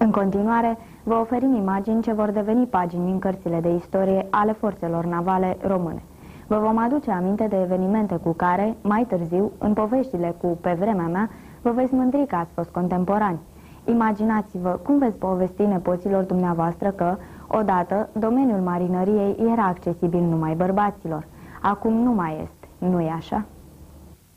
În continuare, vă oferim imagini ce vor deveni pagini în cărțile de istorie ale forțelor navale române. Vă vom aduce aminte de evenimente cu care, mai târziu, în poveștile cu Pe vremea mea, vă veți mândri că ați fost contemporani. Imaginați-vă cum veți povesti nepoților dumneavoastră că, odată, domeniul marinăriei era accesibil numai bărbaților. Acum nu mai este, nu e așa?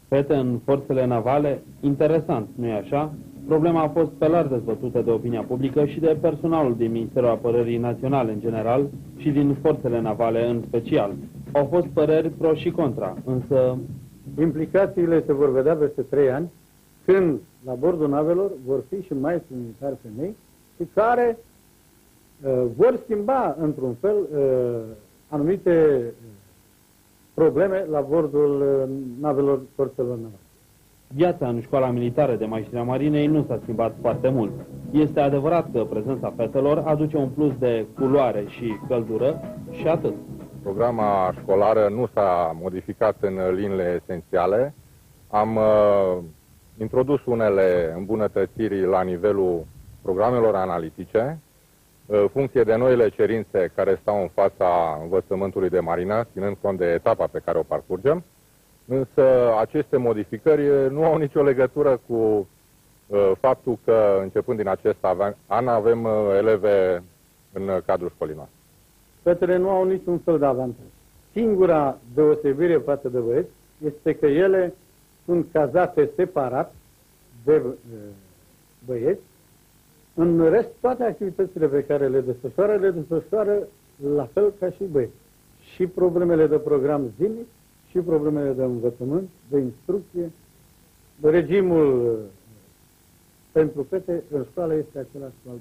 Fete în forțele navale, interesant, nu e așa? Problema a fost pe larg dezbătută de opinia publică și de personalul din Ministerul Apărării Naționale în general și din forțele navale în special. Au fost păreri pro și contra, însă... Implicațiile se vor vedea peste trei ani, când la bordul navelor vor fi și mai militari femei și care uh, vor schimba, într-un fel, uh, anumite uh, probleme la bordul uh, navelor forțelor navale. Viața în școala militară de mașina marinei nu s-a schimbat foarte mult. Este adevărat că prezența fetelor aduce un plus de culoare și căldură și atât. Programa școlară nu s-a modificat în liniile esențiale. Am uh, introdus unele îmbunătățiri la nivelul programelor analitice, uh, funcție de noile cerințe care stau în fața învățământului de marină, ținând cont de etapa pe care o parcurgem. Însă aceste modificări nu au nicio legătură cu uh, faptul că începând din acest an avem uh, eleve în cadrul școlii noastre. Fetele nu au niciun fel de avantaj. Singura deosebire față de băieți este că ele sunt cazate separat de uh, băieți. În rest, toate activitățile pe care le desfășoară, le desfășoară la fel ca și băieți. Și problemele de program zilnic, și problemele de învățământ, de instrucție. Regimul uh, pentru fete în școală este același cu al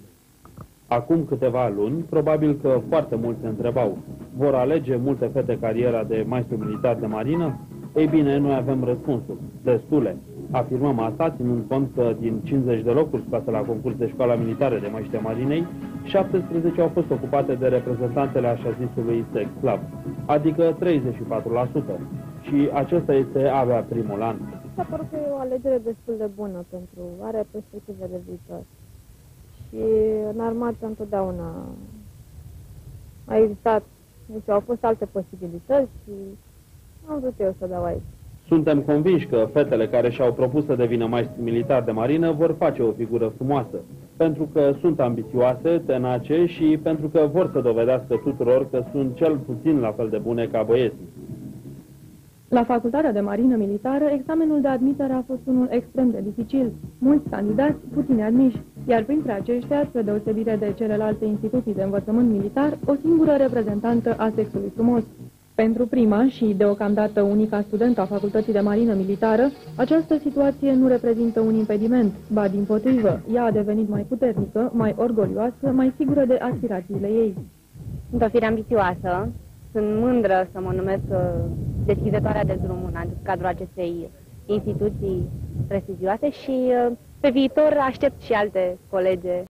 Acum câteva luni, probabil că foarte mulți se întrebau, vor alege multe fete cariera de maestru militar de marină? Ei bine, noi avem răspunsul. Destule. Afirmăm asta ținând cont că din 50 de locuri scoase la concurs de școala militară de maște marinei, 17 au fost ocupate de reprezentantele așa zisului sex club, adică 34%. Și acesta este avea primul an. S-a părut că e o alegere destul de bună pentru are perspective de viitor. Și în armată întotdeauna a existat, deci au fost alte posibilități și am vrut eu să dau aici. Suntem convinși că fetele care și-au propus să devină maestri militari de marină vor face o figură frumoasă, pentru că sunt ambițioase, tenace și pentru că vor să dovedească tuturor că sunt cel puțin la fel de bune ca băieții. La Facultatea de Marină Militară, examenul de admitere a fost unul extrem de dificil. Mulți candidați, puțini admiși, iar printre aceștia, spre deosebire de celelalte instituții de învățământ militar, o singură reprezentantă a sexului frumos. Pentru prima și deocamdată unica studentă a Facultății de Marină Militară, această situație nu reprezintă un impediment, ba din potrivă, ea a devenit mai puternică, mai orgolioasă, mai sigură de aspirațiile ei. Sunt o fire ambițioasă, sunt mândră să mă numesc uh, deschizătoarea de drum în cadrul acestei instituții prestigioase și uh, pe viitor aștept și alte colege